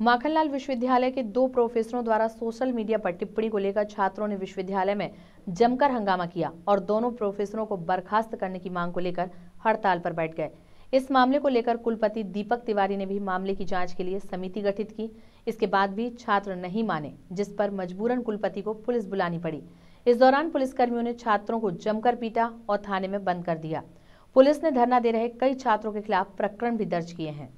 माखनलाल विश्वविद्यालय के दो प्रोफेसरों द्वारा सोशल मीडिया पर टिप्पणी को लेकर छात्रों ने विश्वविद्यालय में जमकर हंगामा किया और दोनों प्रोफेसरों को बर्खास्त करने की मांग को लेकर हड़ताल पर बैठ गए। इस मामले को लेकर कुलपति दीपक तिवारी ने भी मामले की जाँच के लिए समिति गठित की। इसके बाद भी छात्र नहीं माने, जिस पर मजबूरन कुलपति को पुलिस बुलानी पड़ी। इस दौरान पुलिसकर्मियों ने छात्रों को जमकर पीटा और थाने में बंद कर दिया। पुलिस ने धरना दे रहे कई छात्रों के खिलाफ प्रकरण भी दर्ज किए हैं।